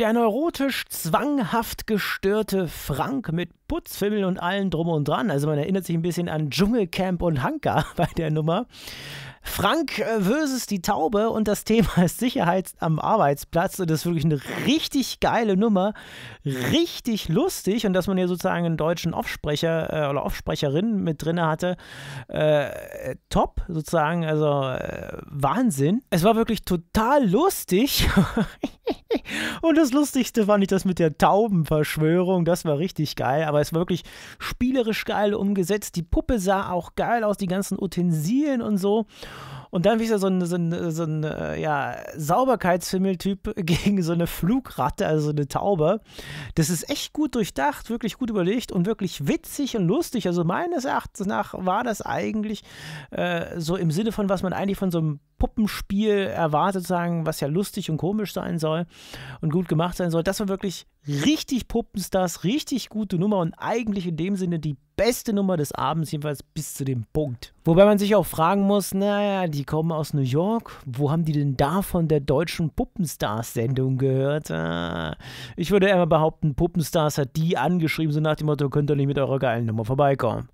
Der neurotisch zwanghaft gestörte Frank mit Putzfimmel und allen drum und dran. Also man erinnert sich ein bisschen an Dschungelcamp und Hanka bei der Nummer. Frank äh, versus die Taube und das Thema ist Sicherheit am Arbeitsplatz und das ist wirklich eine richtig geile Nummer, richtig lustig und dass man hier sozusagen einen deutschen Offsprecher äh, oder Offsprecherin mit drin hatte, äh, top sozusagen, also äh, Wahnsinn. Es war wirklich total lustig und das Lustigste fand ich das mit der Taubenverschwörung, das war richtig geil, aber es war wirklich spielerisch geil umgesetzt. Die Puppe sah auch geil aus, die ganzen Utensilien und so. Und dann wieder so ein, so ein, so ein äh, ja, Sauberkeitsfimmeltyp gegen so eine Flugratte, also so eine Taube. Das ist echt gut durchdacht, wirklich gut überlegt und wirklich witzig und lustig. Also meines Erachtens nach war das eigentlich äh, so im Sinne von, was man eigentlich von so einem Puppenspiel erwartet, sagen, was ja lustig und komisch sein soll und gut gemacht sein soll. Das war wirklich richtig Puppenstars, richtig gute Nummer und eigentlich in dem Sinne die beste Nummer des Abends, jedenfalls bis zu dem Punkt. Wobei man sich auch fragen muss, naja, die kommen aus New York, wo haben die denn da von der deutschen Puppenstars-Sendung gehört? Ah, ich würde eher behaupten, Puppenstars hat die angeschrieben, so nach dem Motto, könnt ihr nicht mit eurer geilen Nummer vorbeikommen.